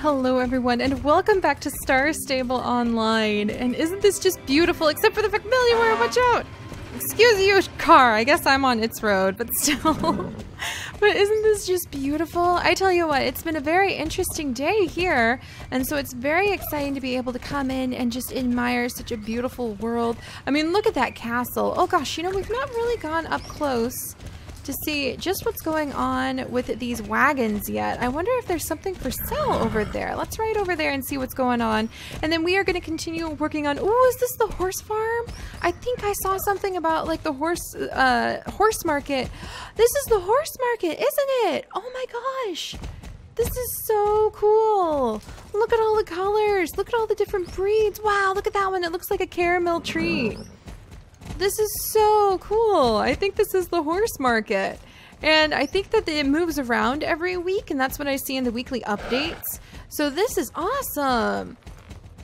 Hello everyone and welcome back to Star Stable Online. And isn't this just beautiful except for the familiar watch out! Excuse you, car, I guess I'm on its road, but still. but isn't this just beautiful? I tell you what, it's been a very interesting day here, and so it's very exciting to be able to come in and just admire such a beautiful world. I mean, look at that castle. Oh gosh, you know, we've not really gone up close to see just what's going on with these wagons yet. I wonder if there's something for sale over there. Let's ride over there and see what's going on. And then we are going to continue working on, oh, is this the horse farm? I think I saw something about like the horse, uh, horse market. This is the horse market, isn't it? Oh my gosh. This is so cool. Look at all the colors. Look at all the different breeds. Wow, look at that one. It looks like a caramel tree. This is so cool. I think this is the horse market. And I think that it moves around every week, and that's what I see in the weekly updates. So this is awesome.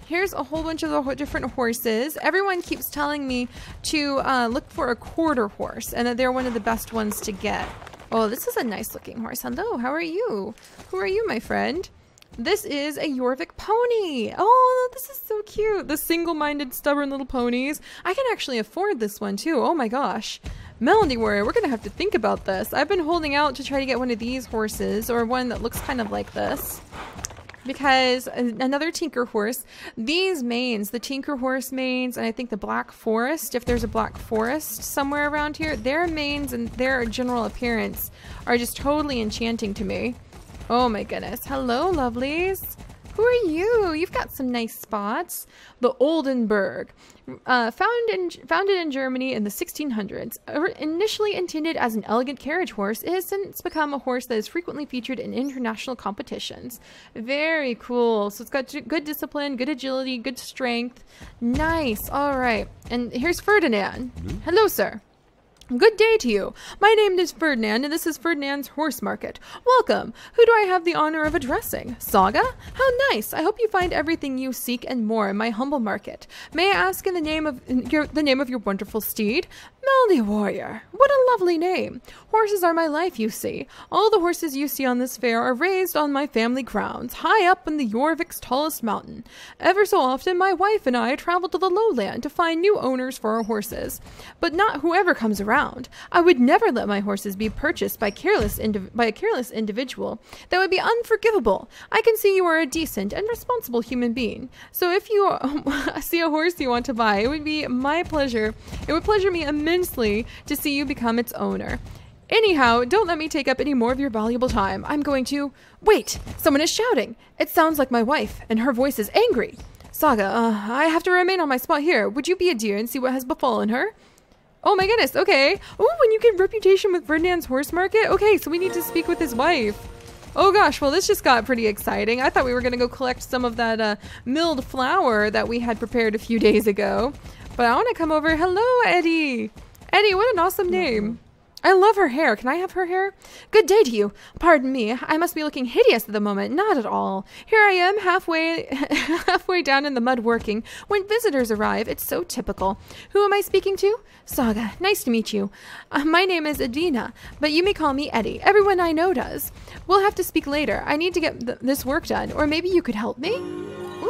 Here's a whole bunch of the different horses. Everyone keeps telling me to uh, look for a quarter horse, and that they're one of the best ones to get. Oh, this is a nice looking horse. Hello, how are you? Who are you, my friend? This is a Jorvik pony. Oh, this is so cute. The single-minded, stubborn little ponies. I can actually afford this one too. Oh my gosh. Melody Warrior, we're gonna have to think about this. I've been holding out to try to get one of these horses or one that looks kind of like this. Because another Tinker horse, these manes, the Tinker horse manes, and I think the Black Forest, if there's a Black Forest somewhere around here, their manes and their general appearance are just totally enchanting to me. Oh my goodness. Hello, lovelies. Who are you? You've got some nice spots. The Oldenburg, uh, found in, founded in Germany in the 1600s. Initially intended as an elegant carriage horse, it has since become a horse that is frequently featured in international competitions. Very cool. So it's got good discipline, good agility, good strength. Nice. All right. And here's Ferdinand. Mm -hmm. Hello, sir. Good day to you. My name is Ferdinand, and this is Ferdinand's Horse Market. Welcome. Who do I have the honor of addressing? Saga? How nice. I hope you find everything you seek and more in my humble market. May I ask in the name of your, the name of your wonderful steed? Melody Warrior. What a lovely name. Horses are my life, you see. All the horses you see on this fair are raised on my family grounds, high up in the Jorvik's tallest mountain. Ever so often, my wife and I travel to the lowland to find new owners for our horses. But not whoever comes around around. I would never let my horses be purchased by careless by a careless individual. That would be unforgivable. I can see you are a decent and responsible human being. So if you see a horse you want to buy, it would be my pleasure. It would pleasure me immensely to see you become its owner. Anyhow, don't let me take up any more of your valuable time. I'm going to. Wait! Someone is shouting! It sounds like my wife, and her voice is angry. Saga, uh, I have to remain on my spot here. Would you be a dear and see what has befallen her? Oh my goodness, okay. Oh, when you get reputation with Ferdinand's horse market? Okay, so we need to speak with his wife. Oh gosh, well this just got pretty exciting. I thought we were gonna go collect some of that uh, milled flour that we had prepared a few days ago. But I wanna come over. Hello, Eddie. Eddie, what an awesome name. I love her hair. Can I have her hair? Good day to you. Pardon me. I must be looking hideous at the moment. Not at all. Here I am, halfway halfway down in the mud working. When visitors arrive, it's so typical. Who am I speaking to? Saga. Nice to meet you. Uh, my name is Adina, but you may call me Eddie. Everyone I know does. We'll have to speak later. I need to get th this work done, or maybe you could help me?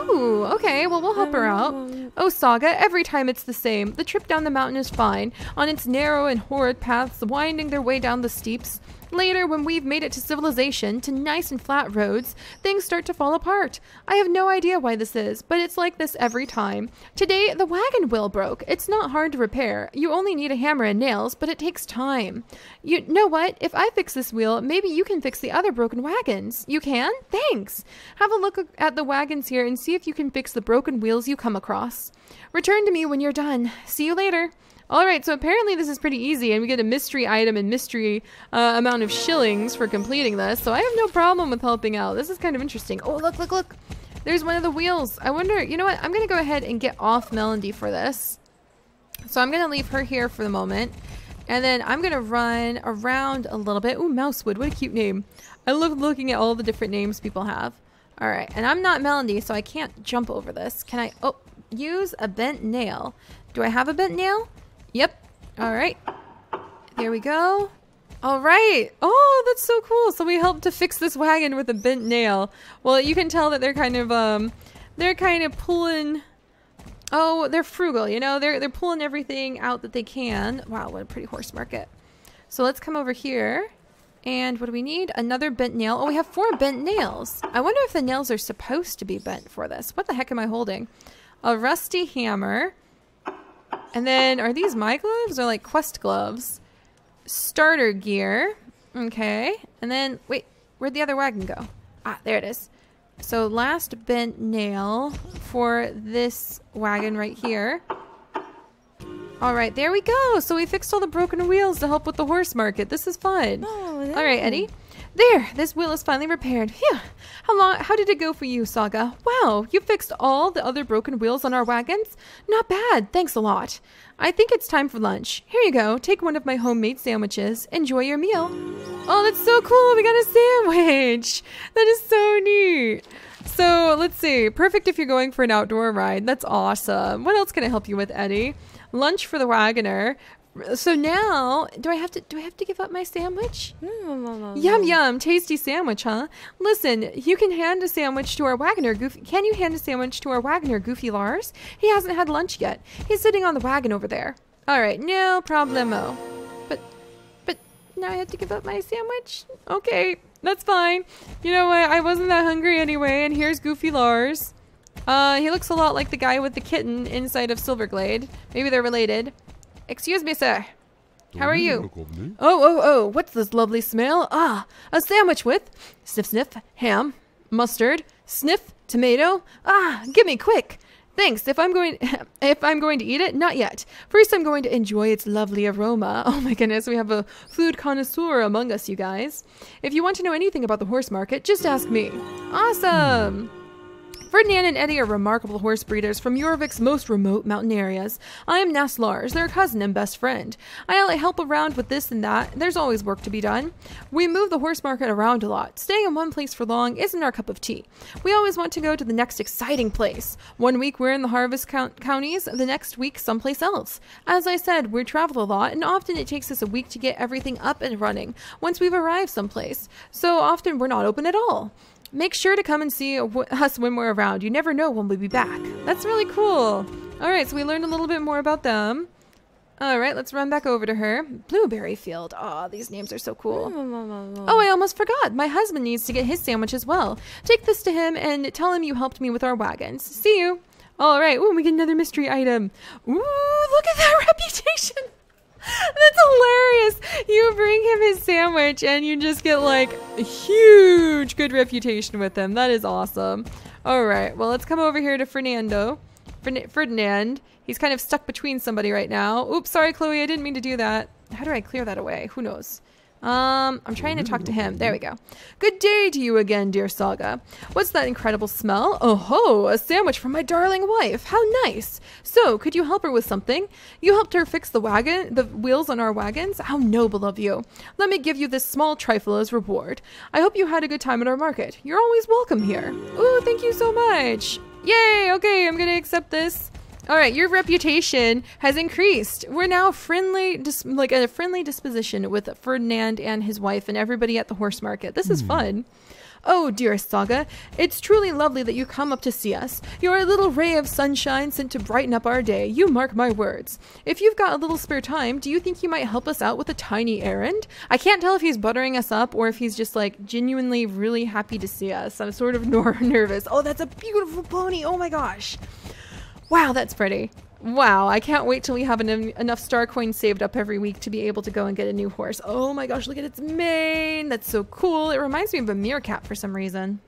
Ooh, okay, well, we'll help her out. Um. Oh, Saga, every time it's the same. The trip down the mountain is fine. On its narrow and horrid paths, winding their way down the steeps, Later, when we've made it to civilization, to nice and flat roads, things start to fall apart. I have no idea why this is, but it's like this every time. Today, the wagon wheel broke. It's not hard to repair. You only need a hammer and nails, but it takes time. You know what? If I fix this wheel, maybe you can fix the other broken wagons. You can? Thanks. Have a look at the wagons here and see if you can fix the broken wheels you come across. Return to me when you're done. See you later. All right, so apparently this is pretty easy, and we get a mystery item and mystery uh, amount of shillings for completing this, so I have no problem with helping out. This is kind of interesting. Oh, look, look, look. There's one of the wheels. I wonder, you know what? I'm going to go ahead and get off Melody for this. So I'm going to leave her here for the moment. And then I'm going to run around a little bit. Ooh, Mousewood. What a cute name. I love looking at all the different names people have. All right. And I'm not Melody, so I can't jump over this. Can I? Oh, use a bent nail. Do I have a bent nail? Yep. All right. There we go. All right. Oh, that's so cool. So we helped to fix this wagon with a bent nail. Well, you can tell that they're kind of um they're kind of pulling Oh, they're frugal, you know? They're they're pulling everything out that they can. Wow, what a pretty horse market. So let's come over here. And what do we need? Another bent nail. Oh, we have four bent nails. I wonder if the nails are supposed to be bent for this. What the heck am I holding? A rusty hammer. And then, are these my gloves or like quest gloves? Starter gear. Okay. And then, wait, where'd the other wagon go? Ah, there it is. So last bent nail for this wagon right here. All right, there we go. So we fixed all the broken wheels to help with the horse market. This is fun. Oh, all right, Eddie. There, this wheel is finally repaired. Phew. How long? How did it go for you, Saga? Wow, you fixed all the other broken wheels on our wagons. Not bad. Thanks a lot. I think it's time for lunch. Here you go. Take one of my homemade sandwiches. Enjoy your meal. Oh, that's so cool. We got a sandwich. That is so neat. So let's see. Perfect if you're going for an outdoor ride. That's awesome. What else can I help you with, Eddie? Lunch for the wagoner. So now, do I have to do I have to give up my sandwich? Yum yum, tasty sandwich, huh? Listen, you can hand a sandwich to our wagoner, Goofy. Can you hand a sandwich to our wagoner, Goofy Lars? He hasn't had lunch yet. He's sitting on the wagon over there. All right, no problemo. But, but now I have to give up my sandwich. Okay, that's fine. You know what? I wasn't that hungry anyway. And here's Goofy Lars. Uh, he looks a lot like the guy with the kitten inside of Silverglade. Maybe they're related. Excuse me, sir. How are you? Oh, oh, oh, what's this lovely smell? Ah, a sandwich with sniff, sniff, ham, mustard, sniff, tomato. Ah, give me quick. Thanks. If I'm going if I'm going to eat it, not yet. First I'm going to enjoy its lovely aroma. Oh my goodness, we have a food connoisseur among us, you guys. If you want to know anything about the horse market, just ask me. Awesome. Ferdinand and Eddie are remarkable horse breeders from Jorvik's most remote mountain areas. I am Nas Lars, their cousin and best friend. I help around with this and that. There's always work to be done. We move the horse market around a lot. Staying in one place for long isn't our cup of tea. We always want to go to the next exciting place. One week we're in the harvest count- counties, the next week someplace else. As I said, we travel a lot, and often it takes us a week to get everything up and running once we've arrived someplace. So often we're not open at all. Make sure to come and see us when we're around. You never know when we'll be back. That's really cool. All right, so we learned a little bit more about them. All right, let's run back over to her. Blueberry Field. Oh, these names are so cool. Oh, I almost forgot. My husband needs to get his sandwich as well. Take this to him and tell him you helped me with our wagons. See you. All right. Ooh, we get another mystery item. Ooh, look at that reputation. That's hilarious. You bring him his sandwich and you just get like a huge good reputation with him. That is awesome. All right. Well, let's come over here to Fernando. Ferdinand. He's kind of stuck between somebody right now. Oops, sorry, Chloe. I didn't mean to do that. How do I clear that away? Who knows? Um, I'm trying to talk to him. There we go. Good day to you again, dear Saga. What's that incredible smell? Oh ho, a sandwich from my darling wife. How nice. So, could you help her with something? You helped her fix the wagon, the wheels on our wagons? How noble of you. Let me give you this small trifle as reward. I hope you had a good time at our market. You're always welcome here. Ooh, thank you so much. Yay, okay, I'm gonna accept this. All right, your reputation has increased. We're now friendly, dis- like a friendly disposition with Ferdinand and his wife and everybody at the horse market. This is mm. fun. Oh, dearest Saga, it's truly lovely that you come up to see us. You're a little ray of sunshine sent to brighten up our day. You mark my words. If you've got a little spare time, do you think you might help us out with a tiny errand? I can't tell if he's buttering us up or if he's just like genuinely really happy to see us. I'm sort of nor nervous. Oh, that's a beautiful pony. Oh my gosh. Wow, that's pretty. Wow, I can't wait till we have en enough star coins saved up every week to be able to go and get a new horse. Oh my gosh, look at its mane. That's so cool. It reminds me of a meerkat for some reason.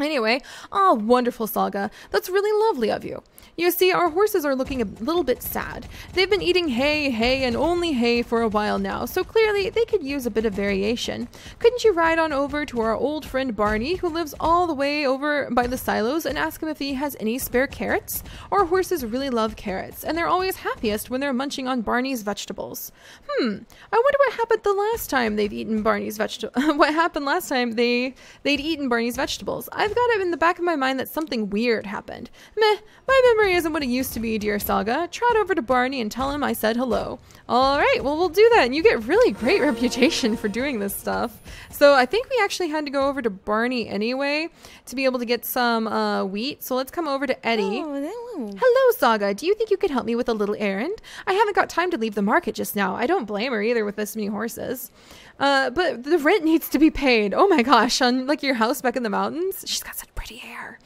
Anyway, ah, wonderful Saga. That's really lovely of you. You see, our horses are looking a little bit sad. They've been eating hay, hay, and only hay for a while now, so clearly they could use a bit of variation. Couldn't you ride on over to our old friend Barney, who lives all the way over by the silos, and ask him if he has any spare carrots? Our horses really love carrots, and they're always happiest when they're munching on Barney's vegetables. Hmm, I wonder what happened the last time they've eaten Barney's vegetables. what happened last time they they'd eaten Barney's vegetables? I've I've got it in the back of my mind that something weird happened. Meh, my memory isn't what it used to be, dear Saga. Trot over to Barney and tell him I said hello. All right, well, we'll do that. And you get really great reputation for doing this stuff. So I think we actually had to go over to Barney anyway to be able to get some uh, wheat. So let's come over to Eddie. Oh, Hello, Saga. Do you think you could help me with a little errand? I haven't got time to leave the market just now. I don't blame her either with this many horses. Uh, but the rent needs to be paid. Oh my gosh, on like your house back in the mountains. She's got such pretty hair.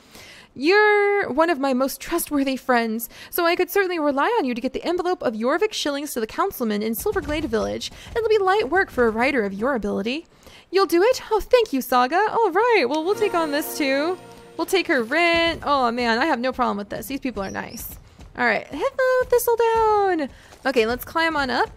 You're one of my most trustworthy friends, so I could certainly rely on you to get the envelope of Jorvik shillings to the councilman in Silverglade Village. It'll be light work for a writer of your ability. You'll do it? Oh, thank you, Saga. All right, well, we'll take on this too. We'll take her rent. Oh man, I have no problem with this. These people are nice. All right, hello, Thistledown. Okay, let's climb on up.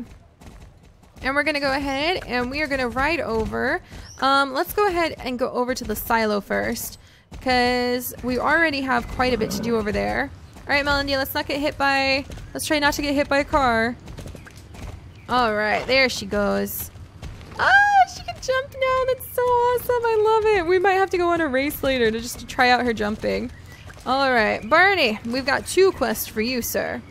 And we're gonna go ahead and we are gonna ride over. Um, let's go ahead and go over to the silo first because we already have quite a bit to do over there. All right, Melanie, let's not get hit by, let's try not to get hit by a car. All right, there she goes. Ah, she can jump now. That's so awesome. I love it. We might have to go on a race later to just to try out her jumping. All right, Barney, we've got two quests for you, sir.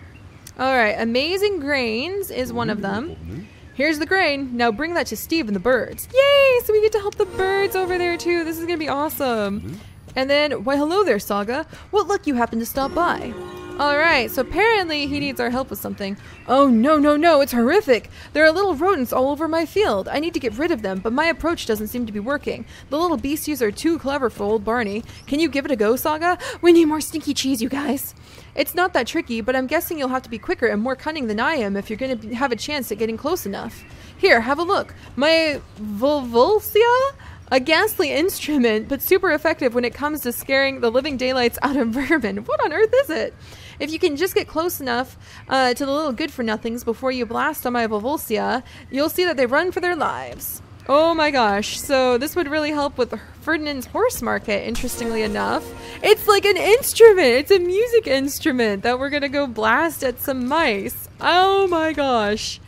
All right, amazing grains is one of them. Here's the grain. Now bring that to Steve and the birds. Yay! So we get to help the birds over there too. This is gonna be awesome. Mm-hmm. And then, why hello there, Saga. What luck you happen to stop by. Alright, so apparently he needs our help with something. Oh no, no, no, it's horrific. There are little rodents all over my field. I need to get rid of them, but my approach doesn't seem to be working. The little beasties are too clever for old Barney. Can you give it a go, Saga? We need more stinky cheese, you guys. It's not that tricky, but I'm guessing you'll have to be quicker and more cunning than I am if you're going to have a chance at getting close enough. Here, have a look. My Volvulsia? A ghastly instrument, but super effective when it comes to scaring the living daylights out of vermin. What on earth is it? If you can just get close enough uh, to the little good for nothings before you blast on my Volvulsia, you'll see that they run for their lives. Oh my gosh, so this would really help with Ferdinand's horse market, interestingly enough. It's like an instrument, it's a music instrument that we're gonna go blast at some mice. Oh my gosh.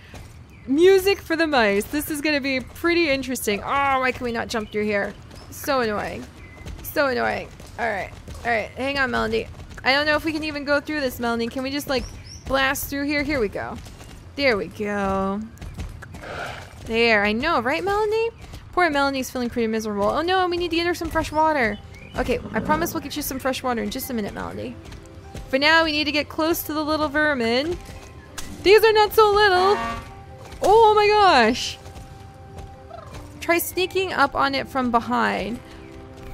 Music for the mice. This is gonna be pretty interesting. Oh, why can we not jump through here? So annoying. So annoying. Alright, alright, hang on, Melanie. I don't know if we can even go through this, Melanie. Can we just like blast through here? Here we go. There we go. There, I know, right, Melanie? Poor Melanie's feeling pretty miserable. Oh no, we need to get her some fresh water. Okay, I promise we'll get you some fresh water in just a minute, Melanie. For now, we need to get close to the little vermin. These are not so little. Oh, oh my gosh. Try sneaking up on it from behind.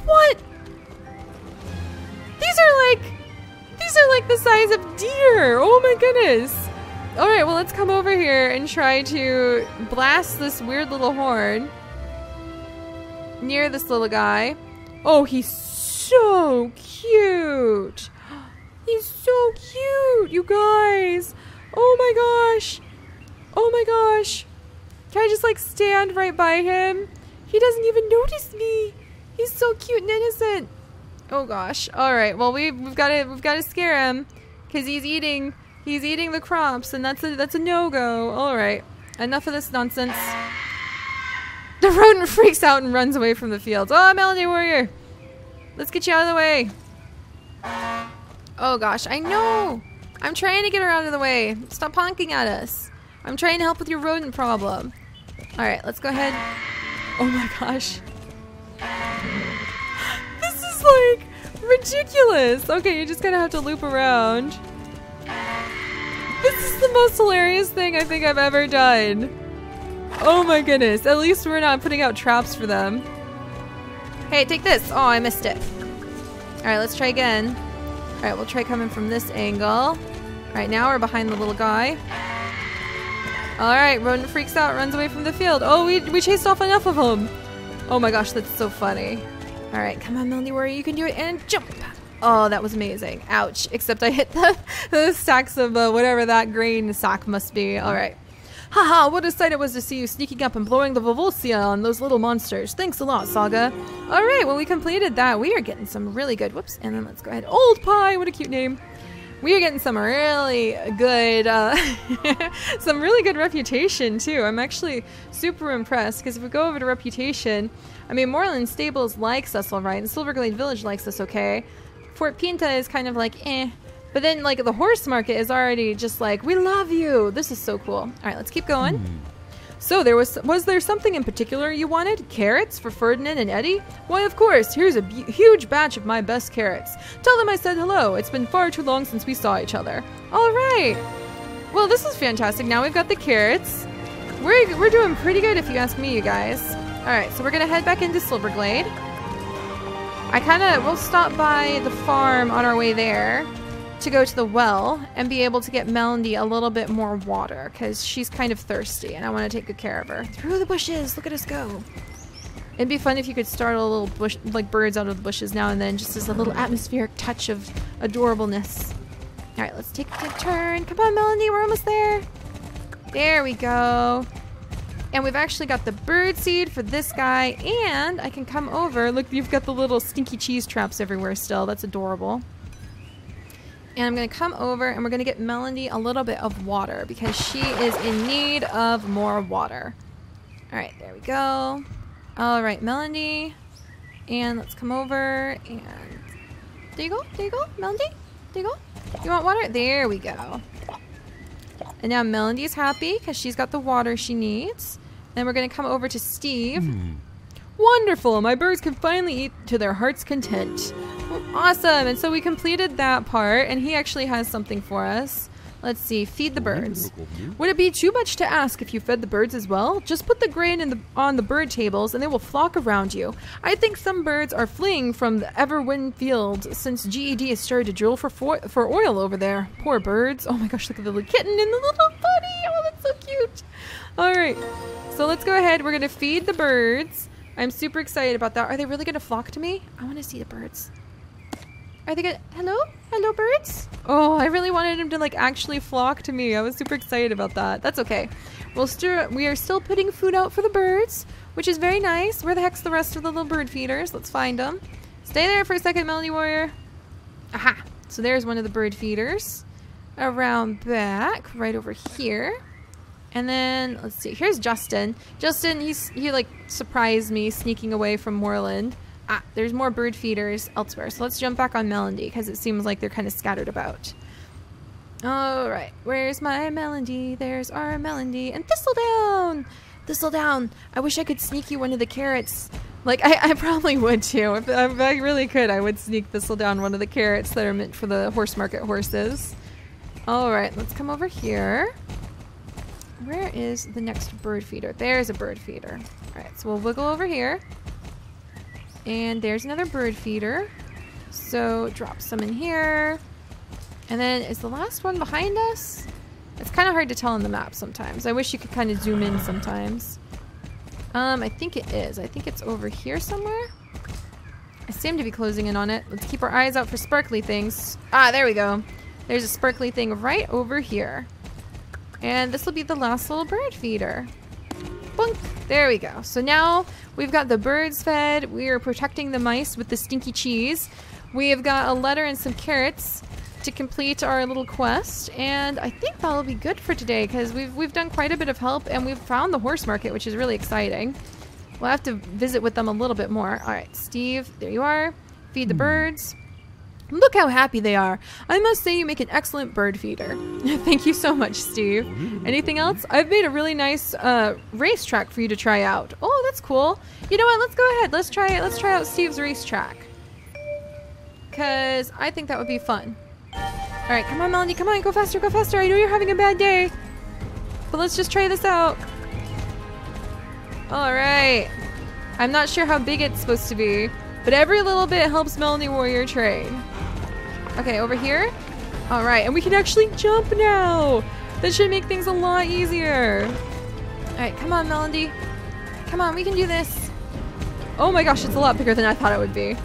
What? These are like, these are like the size of deer. Oh my goodness. All right, well, let's come over here and try to blast this weird little horn near this little guy. Oh, he's so cute. He's so cute, you guys. Oh my gosh. Oh my gosh. Can I just like stand right by him? He doesn't even notice me. He's so cute and innocent. Oh gosh. All right. Well, we we've got to we've got to scare him cuz he's eating He's eating the crops, and that's a that's a no-go. All right, enough of this nonsense. The rodent freaks out and runs away from the fields. Oh, Melody Warrior, let's get you out of the way. Oh gosh, I know. I'm trying to get her out of the way. Stop honking at us. I'm trying to help with your rodent problem. All right, let's go ahead. Oh my gosh. This is like ridiculous. Okay, you're just gonna have to loop around. This is the most hilarious thing I think I've ever done. Oh my goodness. At least we're not putting out traps for them. Hey, take this. Oh, I missed it. Alright, let's try again. Alright, we'll try coming from this angle. Alright, now we're behind the little guy. Alright, rodent freaks out, runs away from the field. Oh, we, we chased off enough of them. Oh my gosh, that's so funny. Alright, come on, Melanie Warrior, you can do it. And jump. Oh, that was amazing. Ouch. Except I hit the, the stacks of uh, whatever that grain sack must be. All right. Haha, what a sight it was to see you sneaking up and blowing the Volvulsia on those little monsters. Thanks a lot, Saga. Alright, well we completed that. We are getting some really good, whoops, and then let's go ahead. Old Pie, what a cute name. we are getting some really good, uh, some really good reputation too. I'm actually super impressed because if we go over to reputation, I mean, Moorland Stables likes us all right, and Silverglade Village likes us okay. Fort Pinta is kind of like eh, but then like the horse market is already just like we love you. This is so cool. All right, let's keep going. Hmm. So there was was there something in particular you wanted? Carrots for Ferdinand and Eddie? Why, of course. Here's a huge batch of my best carrots. Tell them I said hello. It's been far too long since we saw each other. All right. Well, this is fantastic. Now we've got the carrots. We're we're doing pretty good if you ask me, you guys. All right, so we're gonna head back into Silverglade. I kind of we'll stop by the farm on our way there to go to the well and be able to get Melody a little bit more water because she's kind of thirsty and I want to take good care of her. Through the bushes, look at us go. It'd be fun if you could startle little bush, like birds out of the bushes now and then, just as a little atmospheric touch of adorableness. All right, let's take a turn. Come on, Melody, we're almost there. There we go. And we've actually got the bird seed for this guy, and I can come over. Look, you've got the little stinky cheese traps everywhere still. That's adorable. And I'm going to come over and we're going to get Melody a little bit of water because she is in need of more water. All right, there we go. All right, Melody. And let's come over and there you go. There you go, Melody. There you go. You want water? There we go. And now Melody's happy because she's got the water she needs. Then we're going to come over to Steve. Hmm. Wonderful! My birds can finally eat to their heart's content. Awesome! And so we completed that part, and he actually has something for us. Let's see, feed the birds. Would it be too much to ask if you fed the birds as well? Just put the grain in the, on the bird tables and they will flock around you. I think some birds are fleeing from the Everwind field since GED has started to drill for, for, for oil over there. Poor birds. Oh my gosh, look at the little kitten and the little bunny. Oh, that's so cute. All right, so let's go ahead. We're going to feed the birds. I'm super excited about that. Are they really going to flock to me? I want to see the birds. Are they good? Hello? Hello, birds? Oh, I really wanted them to like actually flock to me. I was super excited about that. That's okay. We'll we are still putting food out for the birds, which is very nice. Where the heck's the rest of the little bird feeders? Let's find them. Stay there for a second, Melody Warrior. Aha! So there's one of the bird feeders. Around back, right over here. And then let's see. Here's Justin. Justin, he's he like surprised me sneaking away from Moorland. Ah, there's more bird feeders elsewhere. So let's jump back on Melody because it seems like they're kind of scattered about. Alright, where's my Melody? There's our Melody. And Thistledown! Thistledown! I wish I could sneak you one of the carrots. Like, I, I probably would too. If, if I really could, I would sneak Thistledown one of the carrots that are meant for the horse market horses. Alright, let's come over here. Where is the next bird feeder? There's a bird feeder. Alright, so we'll wiggle over here. And there's another bird feeder. So drop some in here. And then is the last one behind us? It's kind of hard to tell on the map sometimes. I wish you could kind of zoom in sometimes. Um, I think it is. I think it's over here somewhere. I seem to be closing in on it. Let's keep our eyes out for sparkly things. Ah, there we go. There's a sparkly thing right over here. And this will be the last little bird feeder. Boink. There we go. So now we've got the birds fed. We are protecting the mice with the stinky cheese. We have got a letter and some carrots to complete our little quest. And I think that'll be good for today because we've, we've done quite a bit of help and we've found the horse market, which is really exciting. We'll have to visit with them a little bit more. All right, Steve, there you are. Feed the hmm. birds. Look how happy they are. I must say you make an excellent bird feeder. Thank you so much, Steve. Anything else? I've made a really nice uh, racetrack for you to try out. Oh, that's cool. You know what? Let's go ahead. Let's try it. Let's try out Steve's racetrack. Because I think that would be fun. All right, come on, Melanie. Come on, go faster, go faster. I know you're having a bad day. But let's just try this out. All right. I'm not sure how big it's supposed to be, but every little bit helps Melanie Warrior train. Okay, over here. All right, and we can actually jump now. That should make things a lot easier. All right, come on, Melody. Come on, we can do this. Oh my gosh, it's a lot bigger than I thought it would be.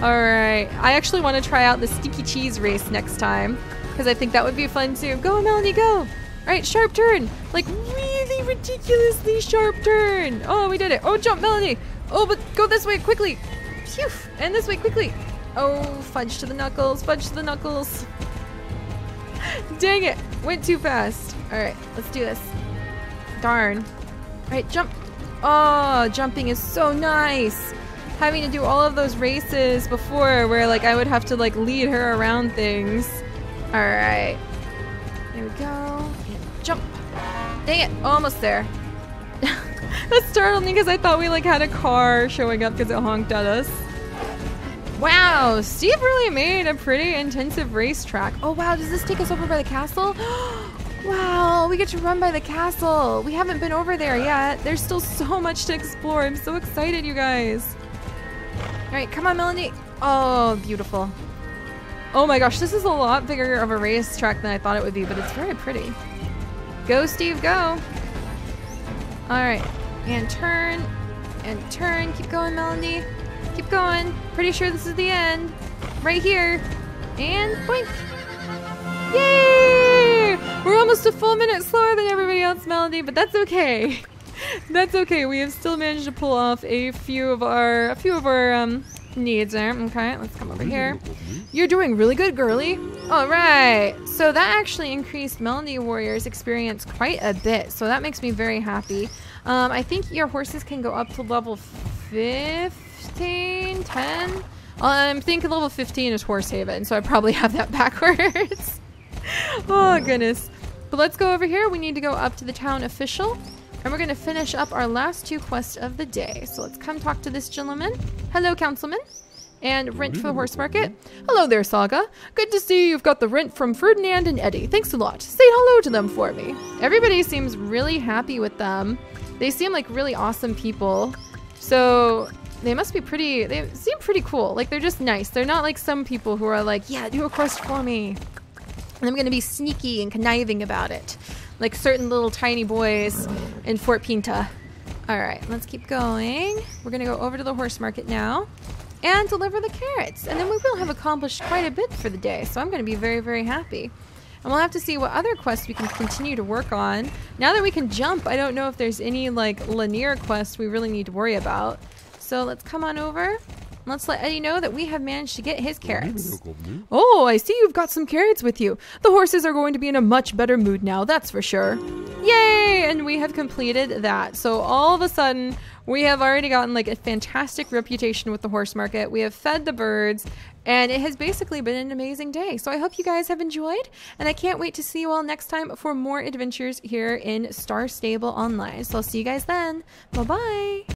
All right, I actually want to try out the sticky cheese race next time because I think that would be fun too. Go, Melody, go. All right, sharp turn. Like really ridiculously sharp turn. Oh, we did it. Oh, jump, Melody. Oh, but go this way quickly. Phew, and this way quickly. Oh, fudge to the knuckles, fudge to the knuckles. Dang it. Went too fast. All right, let's do this. Darn. All right, jump. Oh, jumping is so nice. Having to do all of those races before where like I would have to like lead her around things. All right. Here we go. Jump. Dang it. Almost there. that startled me because I thought we like had a car showing up because it honked at us. Wow, Steve really made a pretty intensive racetrack. Oh wow, does this take us over by the castle? wow, we get to run by the castle. We haven't been over there yet. There's still so much to explore. I'm so excited, you guys. All right, come on, Melanie. Oh, beautiful. Oh my gosh, this is a lot bigger of a racetrack than I thought it would be, but it's very pretty. Go, Steve, go. All right, and turn, and turn. Keep going, Melanie. Keep going. Pretty sure this is the end. Right here. And boink. Yay! We're almost a full minute slower than everybody else, Melody, but that's okay. that's okay. We have still managed to pull off a few of our a few of our um needs there. Okay, let's come over here. You're doing really good, girly. All right. So that actually increased Melody Warrior's experience quite a bit. So that makes me very happy. Um, I think your horses can go up to level 15, 10. Uh, I'm thinking level 15 is Horse Haven, so I probably have that backwards. oh, goodness. But let's go over here. We need to go up to the town official. And we're going to finish up our last two quests of the day. So let's come talk to this gentleman. Hello, councilman. And rent for the horse market. Hello there, Saga. Good to see you've got the rent from Ferdinand and Eddie. Thanks a lot. Say hello to them for me. Everybody seems really happy with them. They seem like really awesome people. So they must be pretty, they seem pretty cool. Like they're just nice. They're not like some people who are like, yeah, do a quest for me. And I'm to be sneaky and conniving about it like certain little tiny boys in Fort Pinta. All right, let's keep going. We're gonna go over to the horse market now and deliver the carrots. And then we will have accomplished quite a bit for the day. So I'm gonna be very, very happy. And we'll have to see what other quests we can continue to work on. Now that we can jump, I don't know if there's any like linear quests we really need to worry about. So let's come on over. Let's let Eddie know that we have managed to get his carrots. Oh, I see you've got some carrots with you. The horses are going to be in a much better mood now, that's for sure. Yay! And we have completed that. So all of a sudden, we have already gotten like a fantastic reputation with the horse market. We have fed the birds, and it has basically been an amazing day. So I hope you guys have enjoyed, and I can't wait to see you all next time for more adventures here in Star Stable Online. So I'll see you guys then. Bye bye.